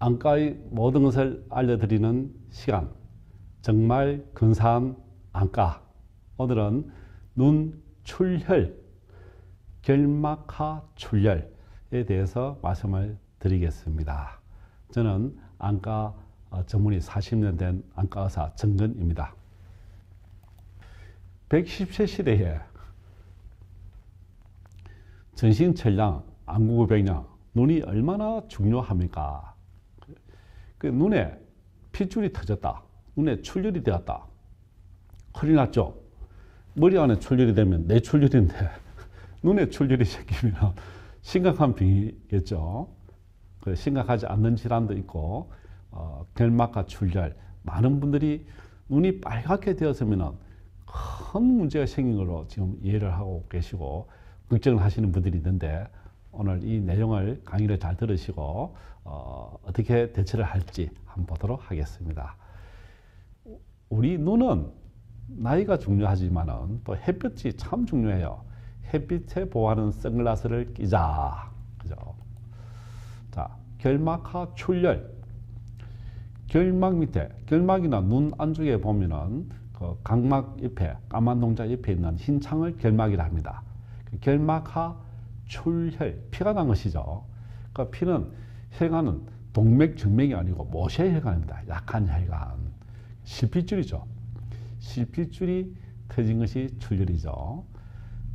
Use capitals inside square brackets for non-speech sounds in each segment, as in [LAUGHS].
안과의 모든 것을 알려드리는 시간. 정말 근사한 안과. 오늘은 눈 출혈, 결막하 출혈에 대해서 말씀을 드리겠습니다. 저는 안과 전문의 40년 된 안과 의사 정근입니다. 110세 시대에 전신철량, 안구구백량, 눈이 얼마나 중요합니까? 그 눈에 핏줄이 터졌다. 눈에 출혈이 되었다. 큰일 났죠? 머리 안에 출혈이 되면 내 출혈인데 [LAUGHS] 눈에 출혈이 생기면 심각한 병이겠죠. 그 심각하지 않는 질환도 있고 어, 결막과 출혈 많은 분들이 눈이 빨갛게 되었으면 큰 문제가 생긴 걸로 지금 이해를 하고 계시고 걱정을 하시는 분들이 있는데 오늘 이 내용을 강의를 잘 들으시고 어, 어떻게 대처를 할지 한번 보도록 하겠습니다. 우리 눈은 나이가 중요하지만은 또 햇볕이 참 중요해요. 햇빛에 보호하는 선글라스를 끼자. 그죠? 자, 결막하 출혈. 결막 밑에, 결막이나 눈 안쪽에 보면은 그 각막 옆에, 까만 동자 옆에 있는 흰 창을 결막이라 합니다. 그 결막하 출혈, 피가 난 것이죠. 그 피는 혈관은 동맥, 정맥이 아니고 모세 혈관입니다. 약한 혈관. 실핏줄이죠. 실핏줄이 터진 것이 출혈이죠.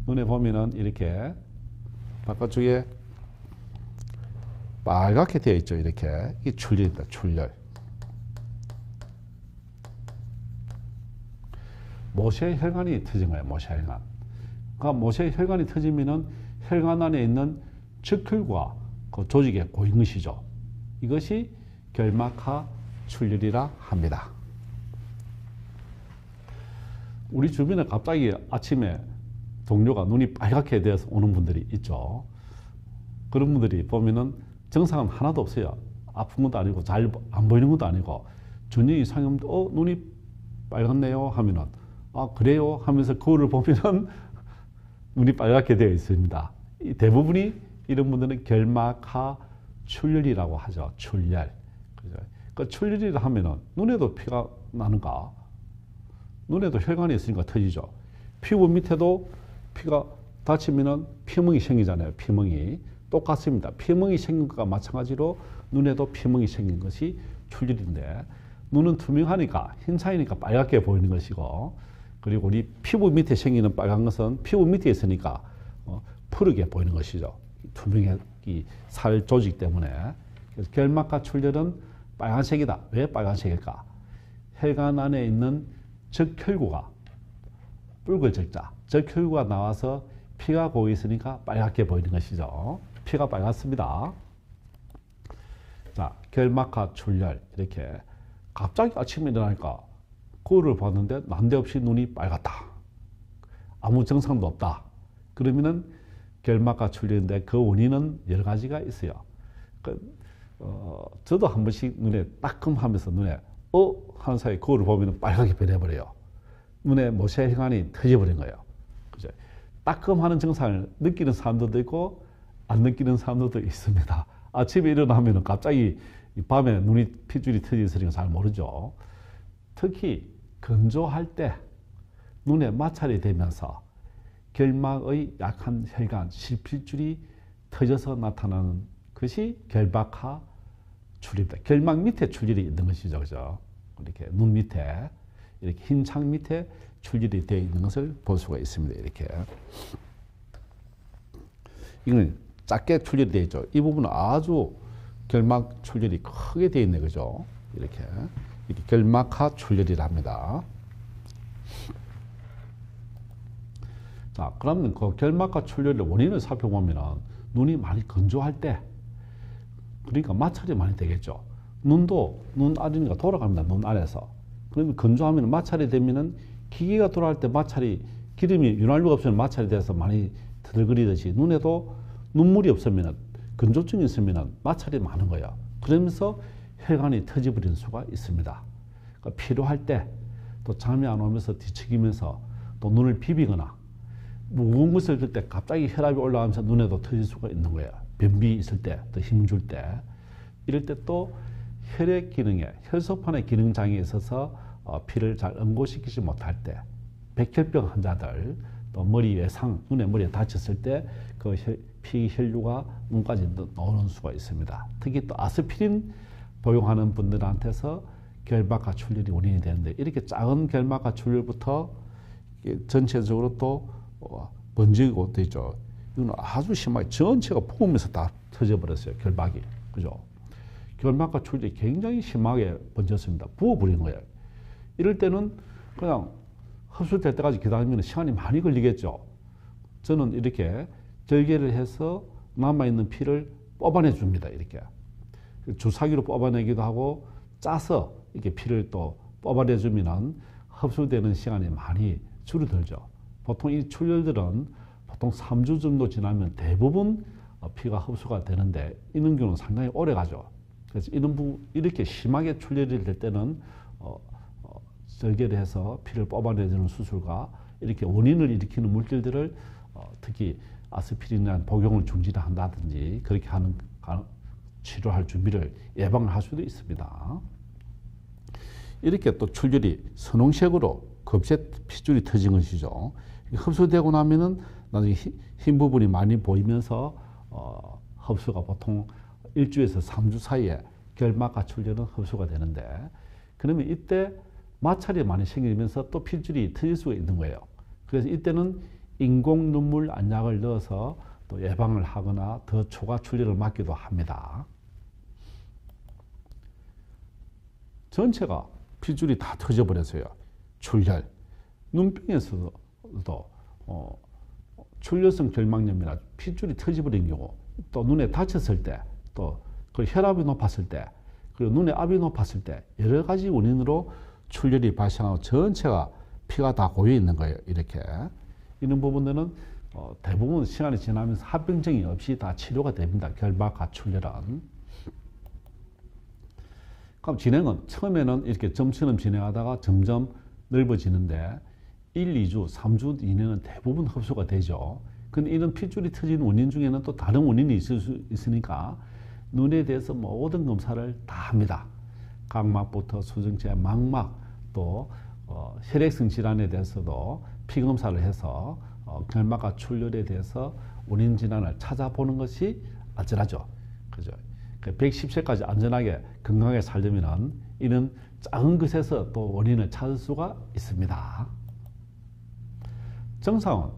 눈에 보면은 이렇게 바깥쪽에 빨갛게 되어 있죠. 이렇게. 이 출혈입니다. 출혈. 모세 혈관이 터진 거예요. 모세 혈관. 그러니까 모세 혈관이 터지면은 혈관 안에 있는 적혈과 그 조직에 고인 것이죠. 이것이 결막하 출혈이라 합니다. 우리 주변에 갑자기 아침에 동료가 눈이 빨갛게 되어서 오는 분들이 있죠. 그런 분들이 보면은 정상은 하나도 없어요. 아픈 것도 아니고 잘 안 보이는 것도 아니고 전혀 없는데 어 눈이 빨갛네요 하면은 아 그래요 하면서 거울을 보면은 [LAUGHS] 눈이 빨갛게 되어 있습니다. 대부분이 이런 분들은 결막하 출혈이라고 하죠. 출혈. 그죠? 그 출혈이라 하면은 눈에도 피가 나는가? 눈에도 혈관이 있으니까 터지죠. 피부 밑에도 피가 다치면은 피멍이 생기잖아요. 피멍이. 똑같습니다. 피멍이 생긴 것과 마찬가지로 눈에도 피멍이 생긴 것이 출혈인데 눈은 투명하니까 흰차이니까 빨갛게 보이는 것이고 그리고 우리 피부 밑에 생기는 빨간 것은 피부 밑에 있으니까 어, 푸르게 보이는 것이죠. 투명한 살 조직 때문에 그래서 결막과 출혈은 빨간색이다. 왜 빨간색일까? 혈관 안에 있는 적혈구가 붉은 적자, 적혈구가 나와서 피가 고여 있으니까 빨갛게 보이는 것이죠. 피가 빨갛습니다. 자, 결막하 출혈 이렇게 갑자기 아침에 일어나니까 거울을 봤는데 난데없이 눈이 빨갛다. 아무 증상도 없다. 그러면은 결막과 출혈인데 그 원인은 여러 가지가 있어요. 그, 어, 저도 한 번씩 눈에 따끔하면서 눈에 어? 하는 사이 거울을 보면 빨갛게 변해버려요. 눈에 모세혈관이 터져버린 거예요. 그죠? 따끔하는 증상을 느끼는 사람들도 있고 안 느끼는 사람들도 있습니다. 아침에 일어나면 갑자기 밤에 눈이 핏줄이 있으니까 잘 모르죠. 특히 건조할 때 눈에 마찰이 되면서 결막의 약한 혈관, 실핏줄이 터져서 나타나는 것이 결박하 출입니다. 결막 밑에 출혈이 있는 것이죠. 그죠? 이렇게 눈 밑에, 이렇게 흰 창 밑에 출혈이 되어 있는 것을 볼 수가 있습니다. 이렇게. 이건 작게 출혈이 되어 있죠. 이 부분은 아주 결막 출혈이 크게 되어 있네. 그죠? 이렇게. 이렇게 결막하 출혈이라 합니다. 자, 그러면 그 결막과 출혈의 원인을 살펴보면 눈이 많이 건조할 때, 그러니까 마찰이 많이 되겠죠. 눈도 눈 아래니까 돌아갑니다. 눈 아래서. 그러면 건조하면 마찰이 되면은 기계가 돌아갈 때 마찰이 기름이 윤활유가 없으면 마찰이 돼서 많이 들거리듯이 눈에도 눈물이 없으면 건조증이 있으면 마찰이 많은 거예요. 그러면서 혈관이 터져버리는 수가 있습니다. 그러니까 필요할 때 또 잠이 안 오면서 뒤척이면서 또 눈을 비비거나 무거운 것을 들 때 갑자기 혈압이 올라가면서 눈에도 터질 수가 있는 거예요. 변비 있을 때, 또힘줄 때. 이럴 때 또 혈액 기능에 혈소판의 기능 장애에 있어서 어, 피를 잘 응고시키지 못할 때 백혈병 환자들 또 머리 외상 눈에 머리에 다쳤을 때 그 피 혈류가 눈까지 나오는 수가 있습니다. 특히 또 아스피린 복용하는 분들한테서 결막과 출혈이 원인이 되는데 이렇게 작은 결막과 출혈부터 전체적으로 또 어, 번지고 되죠. 이건 아주 심하게 전체가 부으면서 다 터져버렸어요. 결막이. 그죠? 결막과 출혈이 굉장히 심하게 번졌습니다. 부어버린 거예요. 이럴 때는 그냥 흡수될 때까지 기다리면 시간이 많이 걸리겠죠. 저는 이렇게 절개를 해서 남아있는 피를 뽑아내 줍니다. 이렇게. 주사기로 뽑아내기도 하고 짜서 이렇게 피를 또 뽑아내 주면 흡수되는 시간이 많이 줄어들죠. 보통 이 출혈들은 보통 3주 정도 지나면 대부분 어, 피가 흡수가 되는데 이런 경우는 상당히 오래 가죠. 그래서 이런 부, 이렇게 심하게 출혈이 될 때는 어, 어, 절개를 해서 피를 뽑아내주는 수술과 이렇게 원인을 일으키는 물질들을 어, 특히 아스피린이나 복용을 중지한다든지 그렇게 하는 치료할 준비를 예방을 할 수도 있습니다. 이렇게 또 출혈이 선홍색으로 급세 핏줄이 터진 것이죠. 흡수되고 나면은 나중에 흰 부분이 많이 보이면서 어, 흡수가 보통 일주에서 3주 사이에 결막과 출혈은 흡수가 되는데 그러면 이때 마찰이 많이 생기면서 또 핏줄이 터질 수가 있는 거예요. 그래서 이때는 인공 눈물 안약을 넣어서 또 예방을 하거나 더 초과 출혈을 막기도 합니다. 전체가 핏줄이 다 터져버렸어요. 출혈. 눈병에서도 어, 출혈성 결막염이나 핏줄이 터져버린 경우, 또 눈에 다쳤을 때, 또 그 혈압이 높았을 때, 그리고 눈에 압이 높았을 때 여러 가지 원인으로 출혈이 발생하고 전체가 피가 다 고여 있는 거예요. 이렇게. 이런 부분들은 어, 대부분 시간이 지나면서 합병증이 없이 다 치료가 됩니다. 결막과 출혈은. 그럼 진행은 처음에는 이렇게 점처럼 진행하다가 점점 넓어지는데 1, 2주, 3주 이내는 대부분 흡수가 되죠. 근데 이런 핏줄이 터진 원인 중에는 또 다른 원인이 있을 수 있으니까 눈에 대해서 모든 검사를 다 합니다. 각막부터 수정체, 망막, 또 어, 혈액성 질환에 대해서도 피검사를 해서 어, 결막과 출혈에 대해서 원인 질환을 찾아보는 것이 안전하죠. 그죠? 110세까지 그 안전하게 건강하게 살려면은 이런 작은 것에서 또 원인을 찾을 수가 있습니다. 정상은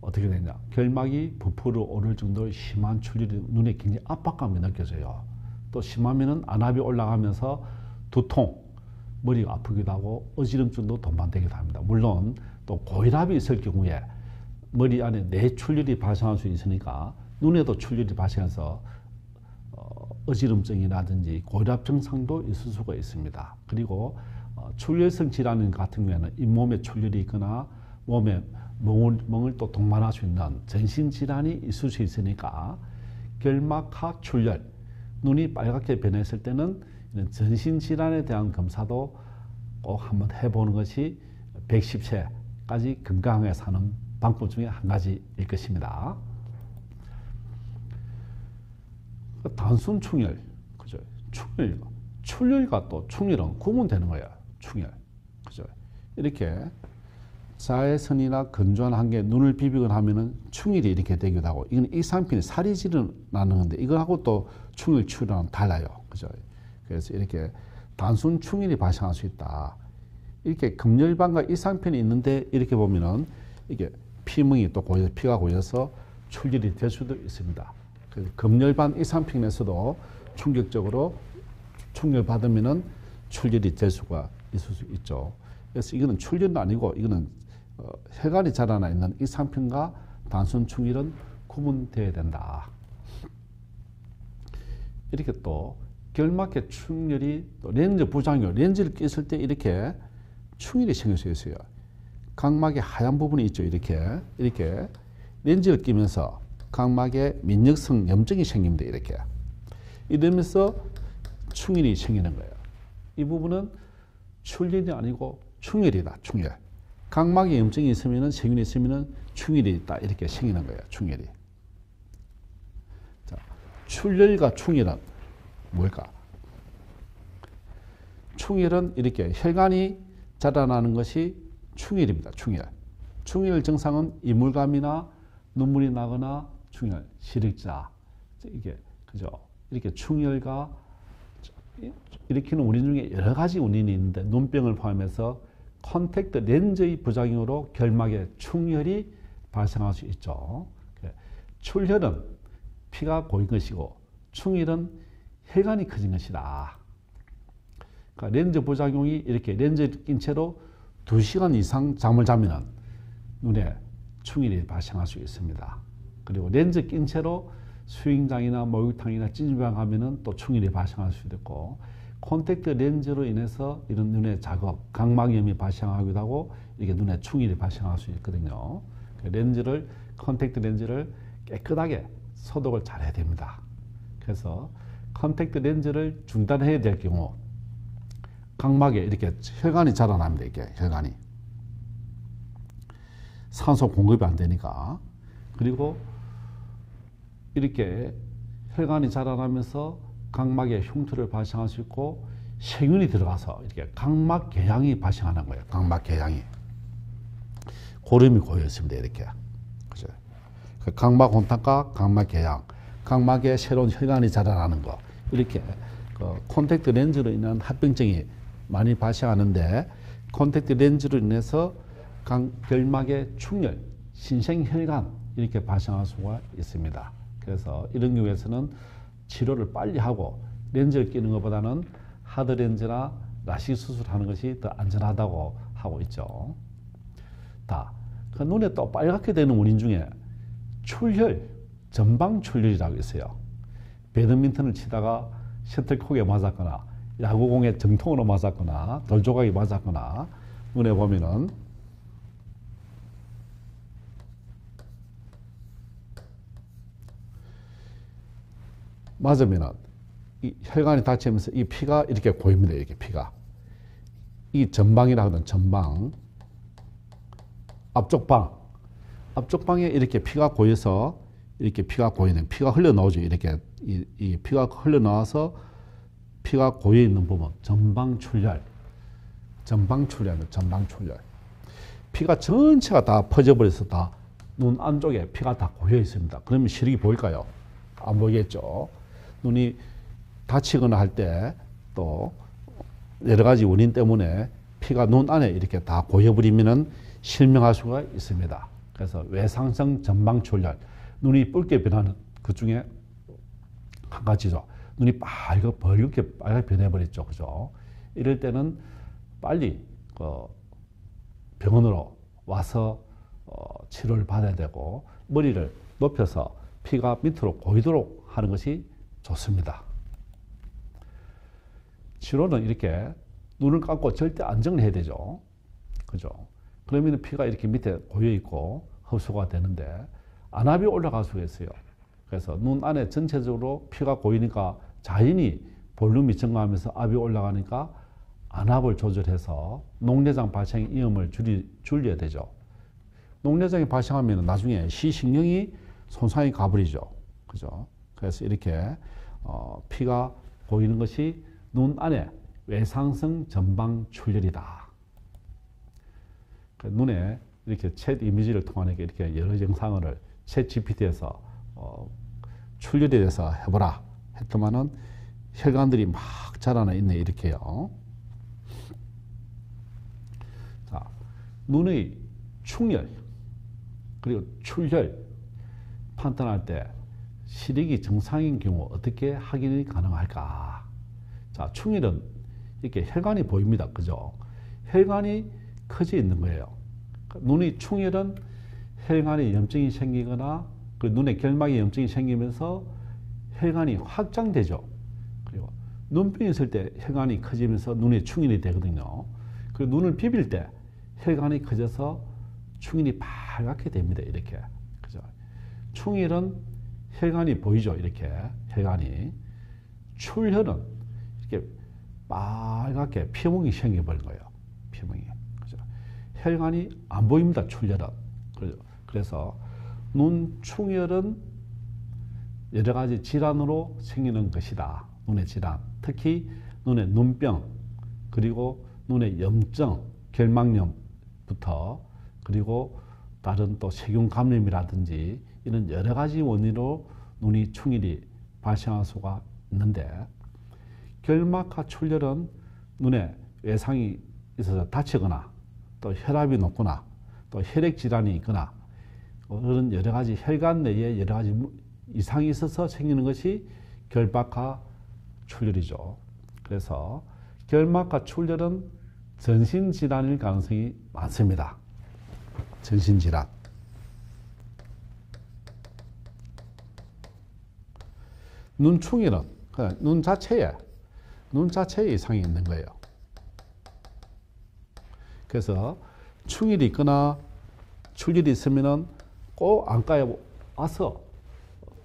어떻게 되냐? 결막이 부풀어 오를 정도로 심한 출혈이 눈에 굉장히 압박감이 느껴져요. 또 심하면은 안압이 올라가면서 두통, 머리가 아프기도 하고 어지럼증도 동반되기도 합니다. 물론 또 고혈압이 있을 경우에 머리 안에 뇌출혈이 발생할 수 있으니까 눈에도 출혈이 발생해서 어, 어지럼증이라든지 고혈압 증상도 있을 수가 있습니다. 그리고 어, 출혈성 질환 같은 경우에는 잇몸에 출혈이 있거나 몸에 멍을, 멍을 또 동반할 수 있는 전신 질환이 있을 수 있으니까 결막하 출혈, 눈이 빨갛게 변했을 때는 이런 전신 질환에 대한 검사도 꼭 한번 해보는 것이 110세까지 건강하게 사는 방법 중에 한 가지일 것입니다. 그 단순 충혈, 그죠? 충혈, 출혈과 또 충혈은 구분되는 거야. 충혈, 그죠? 이렇게 자외선이나 건조한 환경에 눈을 비비거나 하면은 충혈이 이렇게 되기도 하고, 이건 이 상品 살이 질어나는 건데, 이거하고 또 충혈 출혈은 달라요. 그죠? 그래서 이렇게 단순 충혈이 발생할 수 있다. 이렇게 금열반과 이상편이 있는데 이렇게 보면은 이게 피멍이 또 고여 피가 고여서 출혈이 될 수도 있습니다. 그 금열반 이상편에서도 충격적으로 충혈 받으면은 출혈이 될 수가 있을 수 있죠. 그래서 이거는 출혈도 아니고 이거는 어, 혈관이 자라나 있는 이 상편과 단순 충혈은 구분되어야 된다. 이렇게 또 결막계 충혈이 또 렌즈 부작용, 렌즈를 꼈을 때 이렇게 충혈이 생길 수 있어요. 각막의 하얀 부분이 있죠. 이렇게 이렇게 렌즈를 끼면서 각막에 민력성 염증이 생깁니다. 이렇게 이러면서 충혈이 생기는 거예요. 이 부분은 출혈이 아니고 충혈이다. 충혈. 각막에 염증이 있으면 세균이 있으면 충혈이 있다. 이렇게 생기는 거예요. 충혈이. 자, 출혈과 충혈은 뭘까? 충혈은 이렇게 혈관이 자라나는 것이 충혈입니다. 충혈. 충혈 증상은 이물감이나 눈물이 나거나 충혈, 시력 저하 이게 그죠? 이렇게 충혈과 일으키는 원인 중에 여러 가지 원인이 있는데 눈병을 포함해서 컨택트 렌즈의 부작용으로 결막에 충혈이 발생할 수 있죠. 그 출혈은 피가 고인 것이고 충혈은 혈관이 커진 것이다. 그러니까 렌즈 부작용이 이렇게 렌즈 낀 채로 2시간 이상 잠을 자면 눈에 충혈이 발생할 수 있습니다. 그리고 렌즈 낀 채로 수영장이나 목욕탕이나 찜질방 가면은 또 충혈이 발생할 수도 있고 콘택트 렌즈로 인해서 이런 눈의 작업, 각막염이 발생하기도 하고 이게 눈에 충혈이 발생할 수 있거든요. 그 렌즈를 컨택트 렌즈를 깨끗하게 소독을 잘 해야 됩니다. 그래서 컨택트 렌즈를 중단해야 될 경우 각막에 이렇게 혈관이 자라납니다. 이게 혈관이 산소 공급이 안 되니까 그리고 이렇게 혈관이 자라나면서 각막에 흉터를 발생할 수 있고 세균이 들어가서 이렇게 각막 궤양이 발생하는 거예요. 각막 궤양이 고름이 고여 있습니다. 이렇게 그죠? 그 각막 혼탁과 각막 개양, 각막에 새로운 혈관이 자라나는 거 이렇게 그 콘택트 렌즈로 인한 합병증이 많이 발생하는데 콘택트 렌즈로 인해서 결막의 충혈, 신생혈관 이렇게 발생할 수가 있습니다. 그래서 이런 경우에서는 치료를 빨리 하고 렌즈를 끼는 것보다는 하드 렌즈나 라식 수술하는 것이 더 안전하다고 하고 있죠. 다. 그 눈에 또 빨갛게 되는 원인 중에 출혈, 전방 출혈이라고 있어요. 배드민턴을 치다가 셔틀콕에 맞았거나 야구공에 정통으로 맞았거나 돌조각이 맞았거나 눈에 보면은 맞으면은 이 혈관이 닫히면서 이 피가 이렇게 고입니다. 이렇게 피가. 이 전방이라 하는 전방. 앞쪽 방. 앞쪽 방에 이렇게 피가 고여서 이렇게 피가 고이는 피가 흘러나오죠. 이렇게 이, 이 피가 흘러나와서 피가 고여 있는 부분 전방 출혈. 전방 출혈, 전방 출혈. 피가 전체가 다 퍼져버려서 다 눈 안쪽에 피가 다 고여 있습니다. 그러면 시력이 보일까요? 안 보이겠죠. 눈이 다치거나 할 때 또 여러 가지 원인 때문에 피가 눈 안에 이렇게 다 고여버리면 실명할 수가 있습니다. 그래서 외상성 전방출혈, 눈이 붉게 변하는 그 중에 한 가지죠. 눈이 빨갛, 벌겋게 빨갛게 변해버렸죠. 그죠? 이럴 때는 빨리 그 병원으로 와서 어 치료를 받아야 되고 머리를 높여서 피가 밑으로 고이도록 하는 것이 좋습니다. 치료는 이렇게 눈을 감고 절대 안정을 해야 되죠. 그죠? 그러면 피가 이렇게 밑에 고여 있고 흡수가 되는데 안압이 올라갈 수가 있어요. 그래서 눈 안에 전체적으로 피가 고이니까 자연히 볼륨이 증가하면서 압이 올라가니까 안압을 조절해서 녹내장 발생 위험을 줄이, 줄여야 되죠. 녹내장이 발생하면 나중에 시신경이 손상이 가버리죠. 그죠? 그래서 이렇게 어, 피가 보이는 것이 눈 안에 외상성 전방 출혈이다. 그 눈에 이렇게 챗 이미지를 통한 이렇게 여러 영상을 챗 GPT에서 어, 출혈에 대해서 해보라 했더만은 혈관들이 막 자라나 있네 이렇게요. 자, 눈의 충혈 그리고 출혈 판단할 때 시력이 정상인 경우 어떻게 확인이 가능할까? 자, 충혈은 이렇게 혈관이 보입니다. 그죠? 혈관이 커져 있는 거예요. 눈이 충혈은 혈관에 염증이 생기거나 그 눈에 결막에 염증이 생기면서 혈관이 확장되죠. 그리고 눈병이 있을 때 혈관이 커지면서 눈에 충혈이 되거든요. 그리고 눈을 비빌 때 혈관이 커져서 충혈이 빨갛게 됩니다. 이렇게. 그죠? 충혈은 혈관이 보이죠. 이렇게 혈관이. 출혈은 이렇게 빨갛게 피멍이 생겨버린 거예요. 피멍이. 그죠? 혈관이 안 보입니다. 출혈은. 그죠? 그래서 눈 충혈은 여러 가지 질환으로 생기는 것이다. 눈의 질환. 특히 눈의 눈병, 그리고 눈의 염증, 결막염부터 그리고 다른 또 세균 감염이라든지 이런 여러 가지 원인으로 눈이 충혈이 발생할 수가 있는데 결막하 출혈은 눈에 외상이 있어서 다치거나 또 혈압이 높거나 또 혈액 질환이 있거나 그런 여러 가지 혈관 내에 여러 가지 이상이 있어서 생기는 것이 결막하 출혈이죠. 그래서 결막하 출혈은 전신 질환일 가능성이 많습니다. 전신 질환. 눈충이는 눈 자체에 눈 자체에 이상이 있는 거예요. 그래서 충일이 있거나 출혈이 있으면은 꼭 안과에 와서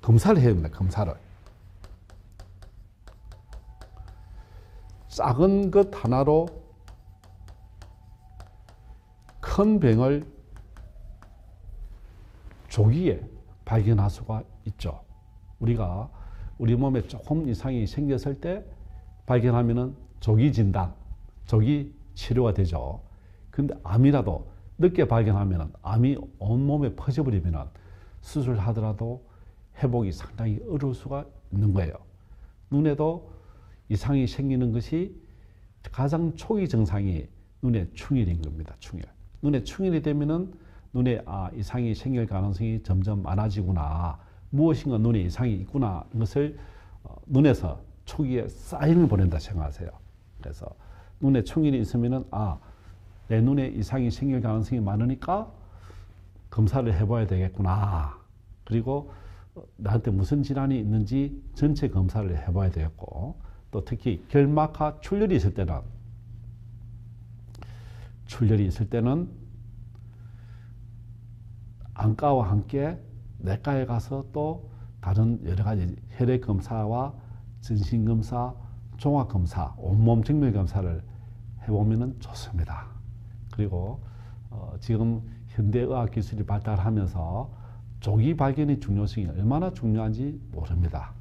검사를 해야 됩니다. 검사를. 작은 것 하나로 큰 병을 조기에 발견할 수가 있죠. 우리가 우리 몸에 조금 이상이 생겼을 때 발견하면은 조기 진단, 조기 치료가 되죠. 근데 암이라도 늦게 발견하면 암이 온몸에 퍼져버리면 수술하더라도 회복이 상당히 어려울 수가 있는 거예요. 눈에도 이상이 생기는 것이 가장 초기 증상이 눈의 충혈인 겁니다. 충혈. 눈에 충혈이 되면은 눈에 아 이상이 생길 가능성이 점점 많아지구나. 무엇인가 눈에 이상이 있구나. 이것을 어, 눈에서 초기에 사인을 보낸다 생각하세요. 그래서 눈에 충혈이 있으면은 아 내 눈에 이상이 생길 가능성이 많으니까 검사를 해봐야 되겠구나. 그리고 어, 나한테 무슨 질환이 있는지 전체 검사를 해봐야 되겠고 또 특히 결막하 출혈이 있을 때는 출혈이 있을 때는 안과와 함께 내과에 가서 또 다른 여러 가지 혈액 검사와 전신 검사, 종합 검사, 온몸 정밀 검사를 해보면 좋습니다. 그리고 어, 지금 현대 의학 기술이 발달하면서 조기 발견의 중요성이 얼마나 중요한지 모릅니다.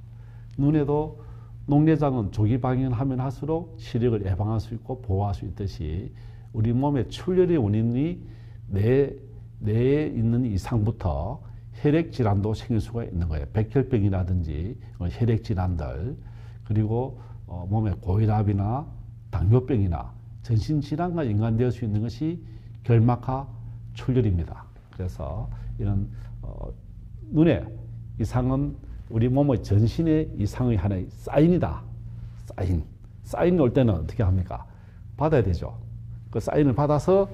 눈에도 녹내장은 조기 발견하면 할수록 시력을 예방할 수 있고 보호할 수 있듯이 우리 몸의 출혈의 원인이 뇌, 뇌에 있는 이상부터 혈액 질환도 생길 수가 있는 거예요. 백혈병이라든지 어, 혈액 질환들 그리고 어, 몸의 고혈압이나 당뇨병이나 전신 질환과 연관되어 수 있는 것이 결막하 출혈입니다. 그래서 이런 어, 눈에 이상은 우리 몸의 전신의 이상의 하나의 사인이다. 사인. 사인이 올 때는 어떻게 합니까? 받아야 되죠. 그 사인을 받아서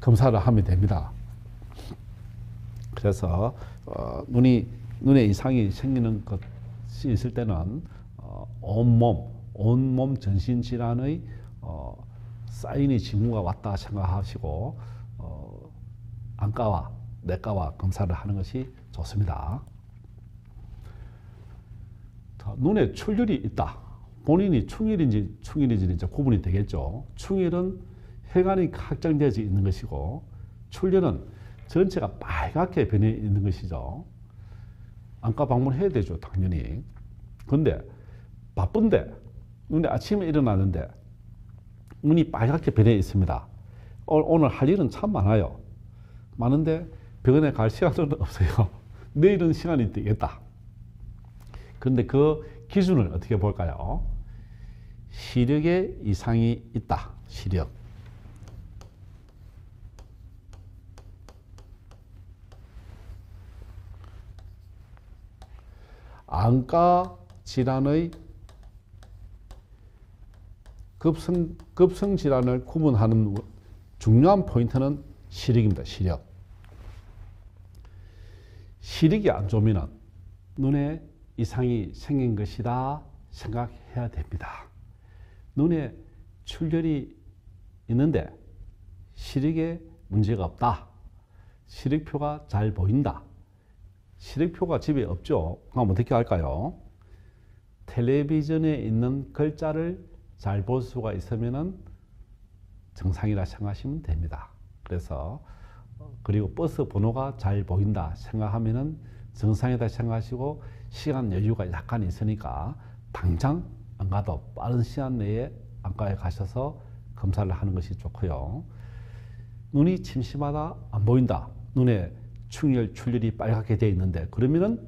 검사를 하면 됩니다. 그래서 어, 눈이 눈에 이상이 생기는 것이 있을 때는 어, 온몸 온몸 전신 질환의 어, 사인이 징후가 왔다 생각하시고 어, 안과와 내과와 검사를 하는 것이 좋습니다. 자, 눈에 출혈이 있다. 본인이 충혈인지 충혈인지 이제 구분이 되겠죠. 충혈은 혈관이 확장되어 있는 것이고 출혈은 전체가 빨갛게 변해 있는 것이죠. 안과 방문해야 되죠, 당연히. 근데 바쁜데 눈에 아침에 일어나는데 눈이 빨갛게 변해 있습니다. 오늘 할 일은 참 많아요. 많은데 병원에 갈 시간은 [LAUGHS] 없어요. 내일은 시간이 되겠다. 그런데 그 기준을 어떻게 볼까요? 시력에 이상이 있다. 시력. 안과 질환의 급성, 급성 질환을 구분하는 중요한 포인트는 시력입니다. 시력. 시력이 안 좋으면 눈에 이상이 생긴 것이다 생각해야 됩니다. 눈에 출혈이 있는데 시력에 문제가 없다. 시력표가 잘 보인다. 시력표가 집에 없죠. 그럼 어떻게 할까요? 텔레비전에 있는 글자를 잘 볼 수가 있으면 정상이라 생각하시면 됩니다. 그래서 그리고 버스 번호가 잘 보인다 생각하면 정상이다 생각하시고 시간 여유가 약간 있으니까 당장 안 가도 빠른 시간 내에 안과에 가셔서 검사를 하는 것이 좋고요. 눈이 침침하다, 안 보인다. 눈에 충혈, 출혈이 빨갛게 되어 있는데 그러면은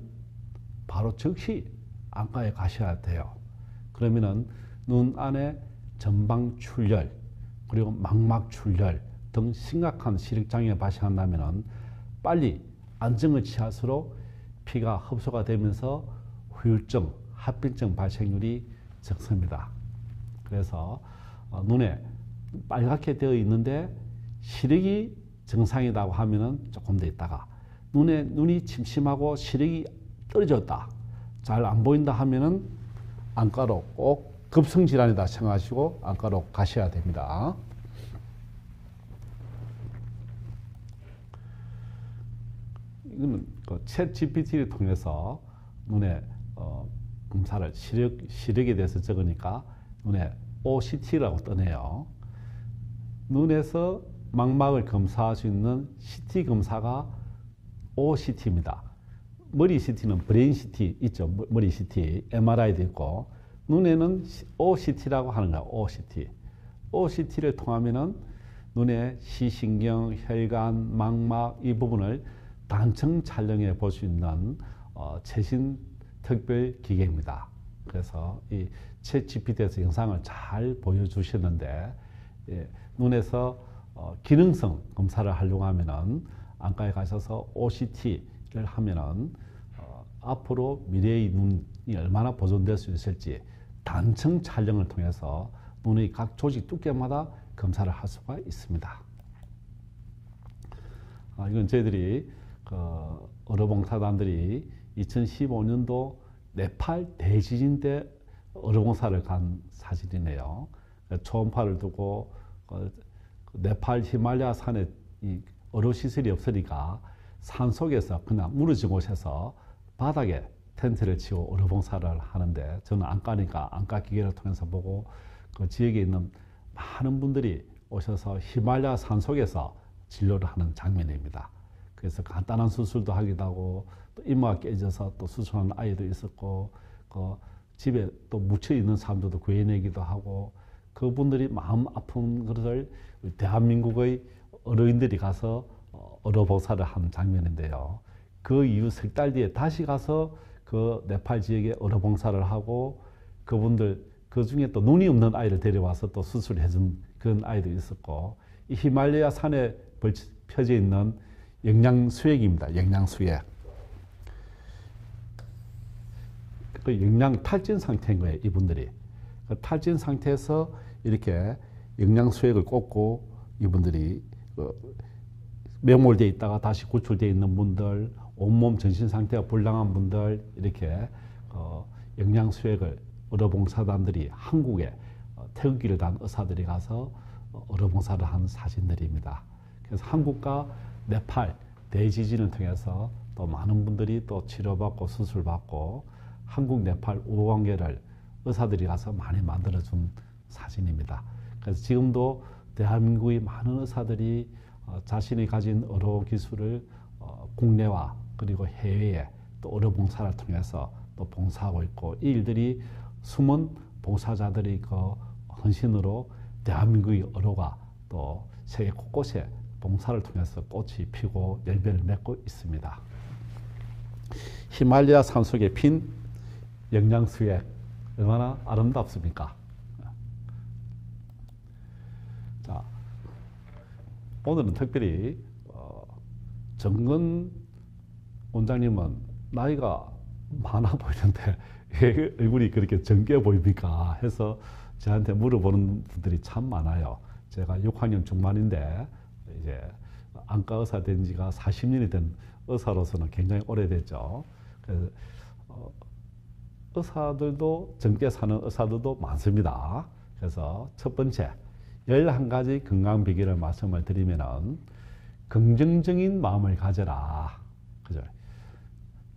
바로 즉시 안과에 가셔야 돼요. 그러면은 눈 안에 전방 출혈 그리고 망막 출혈 등 심각한 시력 장애 발생한다면은 빨리 안정을 취할수록 피가 흡수가 되면서 후유증, 합병증 발생률이 적습니다. 그래서 어, 눈에 빨갛게 되어 있는데 시력이 정상이라고 하면은 조금 더 있다가 눈에 눈이 침침하고 시력이 떨어졌다. 잘 안 보인다 하면은 안과로 꼭 급성 질환이다 생각하시고 안과로 가셔야 됩니다. 이거는 그챗 GPT를 통해서 눈에 어, 검사를 시력 시력에 대해서 적으니까 눈에 OCT라고 뜨네요. 눈에서 망막을 검사할 수 있는 CT 검사가 OCT입니다. 머리 CT는 brain CT 있죠. 머리 CT, MRI도 있고 눈에는 OCT라고 하는 거야. OCT. OCT를 통하면은 눈의 시신경, 혈관, 망막 이 부분을 단층 촬영해 볼 수 있는 어, 최신 특별 기계입니다. 그래서 이 ChatGPT에서 영상을 잘 보여주시는데 예, 눈에서 어, 기능성 검사를 하려고 하면은 안과에 가셔서 OCT를 하면은 어, 앞으로 미래의 눈이 얼마나 보존될 수 있을지 단층 촬영을 통해서 눈의 각 조직 두께마다 검사를 할 수가 있습니다. 아, 이건 저희들이 그 어로봉사단들이 2015년도 네팔 대지진 때 어로봉사를 간 사진이네요. 초음파를 두고 그 네팔 히말라야 산에 이 어로 시설이 없으니까 산 속에서 그냥 무너진 곳에서 바닥에 텐트를 치고 어로봉사를 하는데 저는 안과니까 안과 기계를 통해서 보고 그 지역에 있는 많은 분들이 오셔서 히말라야 산 속에서 진료를 하는 장면입니다. 그래서 간단한 수술도 하기도 하고 또 이마가 깨져서 또 수술하는 아이도 있었고 그 집에 또 묻혀 있는 사람들도 구해내기도 하고 그분들이 마음 아픈 것을 대한민국의 어르인들이 가서 어로보사를 한 장면인데요. 그 이후 석 달 뒤에 다시 가서 그 네팔 지역에 어로봉사를 하고 그분들 그 중에 또 눈이 없는 아이를 데려와서 또 수술해 준 그런 아이도 있었고 이 히말라야 산에 펴져 있는 영양수액입니다. 영양수액. 그 영양 탈진 상태인 거예요. 이분들이. 그 탈진 상태에서 이렇게 영양수액을 꽂고 이분들이 그 매몰되어 있다가 다시 구출되어 있는 분들, 온몸 전신 상태가 불량한 분들 이렇게 어, 영양 수액을 의료봉사단들이 한국에 어, 태극기를 단 의사들이 가서 어, 의료봉사를 한 사진들입니다. 그래서 한국과 네팔 대지진을 통해서 또 많은 분들이 또 치료받고 수술받고 한국 네팔 우호관계를 의사들이 가서 많이 만들어준 사진입니다. 그래서 지금도 대한민국의 많은 의사들이 어, 자신이 가진 의료 기술을 어, 국내와 그리고 해외에 또 의료 봉사를 통해서 또 봉사하고 있고 이 일들이 숨은 봉사자들의 그 헌신으로 대한민국의 의료가 또 세계 곳곳에 봉사를 통해서 꽃이 피고 열매를 맺고 있습니다. 히말리아 산속에 핀 영양수액 얼마나 아름답습니까? 자, 오늘은 특별히 어, 정근 원장님은 나이가 많아 보이는데 [LAUGHS] 왜 얼굴이 그렇게 젊게 보입니까? 해서 저한테 물어보는 분들이 참 많아요. 제가 6학년 중반인데 이제 안과 의사 된 지가 40년이 된 의사로서는 굉장히 오래됐죠. 그래서 어, 의사들도 젊게 사는 의사들도 많습니다. 그래서 첫 번째 11가지 건강 비결을 말씀을 드리면은 긍정적인 마음을 가져라. 그죠?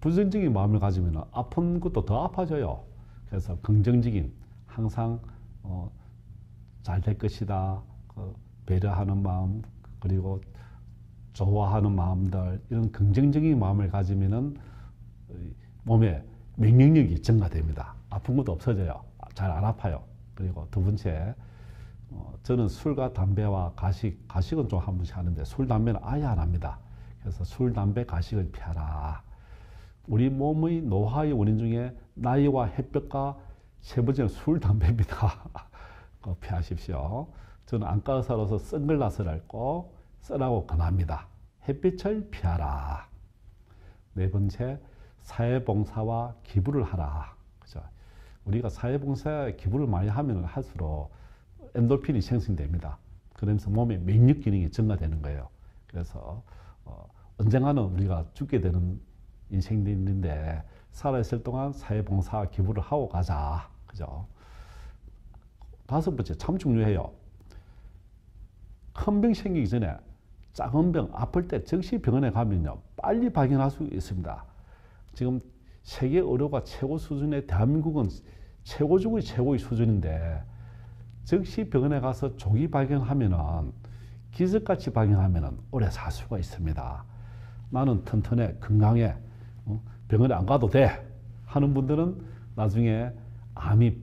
부정적인 마음을 가지면 아픈 것도 더 아파져요. 그래서 긍정적인 항상 어, 잘 될 것이다. 그 배려하는 마음 그리고 좋아하는 마음들 이런 긍정적인 마음을 가지면은 몸에 면역력이 증가됩니다. 아픈 것도 없어져요. 잘 안 아파요. 그리고 두 번째 어, 저는 술과 담배와 가식, 가식은 좀 한 번씩 하는데 술, 담배는 아예 안 합니다. 그래서 술, 담배, 가식을 피하라. 우리 몸의 노화의 원인 중에 나이와 햇볕과 세 번째는 술, 담배입니다. [LAUGHS] 피하십시오. 저는 안과 의사로서 선글라스를 꼭 쓰라고 권합니다. 햇빛을 피하라. 네 번째, 사회봉사와 기부를 하라. 그죠? 우리가 사회봉사에 기부를 많이 하면 할수록 엔돌핀이 생성됩니다. 그러면서 몸의免疫 기능이 증가되는 거예요. 그래서 어, 언젠가는 우리가 죽게 되는 인생도 있는데 살아있을 동안 사회봉사 기부를 하고 가자. 그죠? 다섯 번째, 참 중요해요. 큰 병 생기기 전에 작은 병, 아플 때 즉시 병원에 가면요. 빨리 발견할 수 있습니다. 지금 세계 의료가 최고 수준의 대한민국은 최고 중의 최고의 수준인데 즉시 병원에 가서 조기 발견하면은 기적같이 발견하면은 오래 살 수가 있습니다. 나는 튼튼해, 건강해, 어? 병원에 안 가도 돼 하는 분들은 나중에 암이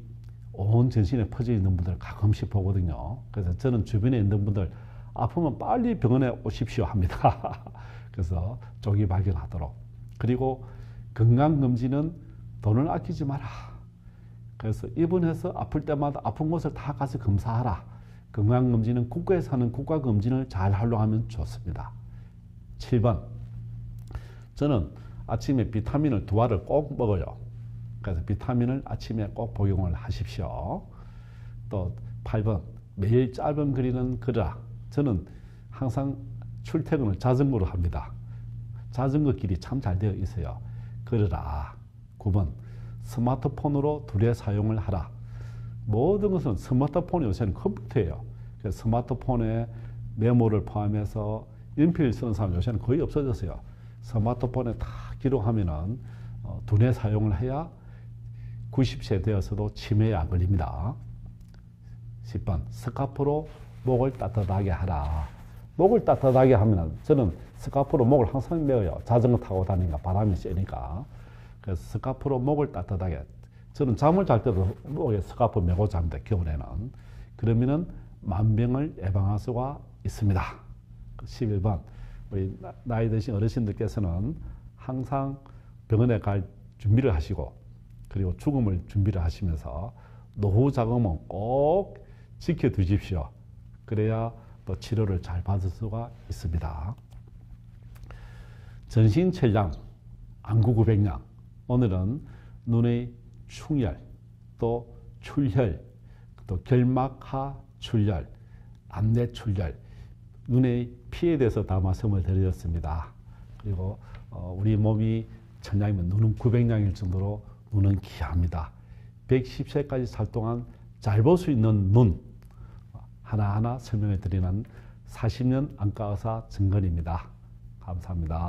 온 전신에 퍼져 있는 분들 가끔씩 보거든요. 그래서 저는 주변에 있는 분들 아프면 빨리 병원에 오십시오 합니다. [LAUGHS] 그래서 조기 발견하도록. 그리고 건강검진은 돈을 아끼지 마라. 그래서 입원해서 아플 때마다 아픈 곳을 다 가서 검사하라. 건강검진은 국가에서 하는 국가검진을 잘 활용하면 좋습니다. 7번. 저는 아침에 비타민을 두 알을 꼭 먹어요. 그래서 비타민을 아침에 꼭 복용을 하십시오. 또 8번. 매일 짧은 거리는 걸으라. 저는 항상 출퇴근을 자전거로 합니다. 자전거 길이 참 잘 되어 있어요. 걸으라. 9번. 스마트폰으로 둘의 사용을 하라. 모든 것은 스마트폰이 요새는 컴퓨터예요. 그래서 스마트폰에 메모를 포함해서 연필 쓰는 사람 요새는 거의 없어졌어요. 스마트폰에 다 기록하면은 어, 두뇌 사용을 해야 90세 되어서도 치매에 안 걸립니다. 10번 스카프로 목을 따뜻하게 하라. 목을 따뜻하게 하면 저는 스카프로 목을 항상 메어요. 자전거 타고 다니니까 바람이 세니까. 그래서 스카프로 목을 따뜻하게. 저는 잠을 잘 때도 목에 스카프 메고 잡니다. 겨울에는. 그러면은 만병을 예방할 수가 있습니다. 11번. 우리 나이 드신 어르신들께서는 항상 병원에 갈 준비를 하시고 그리고 죽음을 준비를 하시면서 노후 자금은 꼭 지켜두십시오. 그래야 또 치료를 잘 받을 수가 있습니다. 전신 체량, 안구 구백량. 오늘은 눈의 충혈, 또 출혈, 또 결막하 출혈, 안내 출혈, 눈의 피에 대해서 다 말씀을 드렸습니다. 그리고 어, 우리 몸이 천냥이면 눈은 900냥일 정도로 눈은 귀합니다. 110세까지 살 동안 잘 볼 수 있는 눈 하나하나 설명해 드리는 40년 안과 의사 정건입니다. 감사합니다.